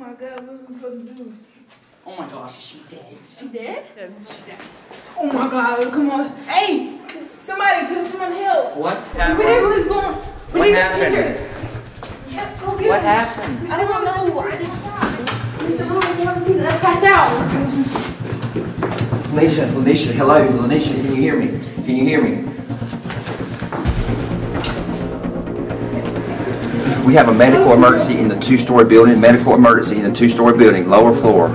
My god, what are we supposed to do? Oh my gosh, is she dead? She dead? She's dead. Oh my God, come on. Hey, somebody, can someone help? What Whatever happened? is going We What need happened? Yeah, go get What him. happened? I don't know. I didn't stop. Let's pass out. Felicia, Felicia, hello, Lanisha, can you hear me? Can you hear me? We have a medical emergency in the two-story building, medical emergency in the two-story building, lower floor.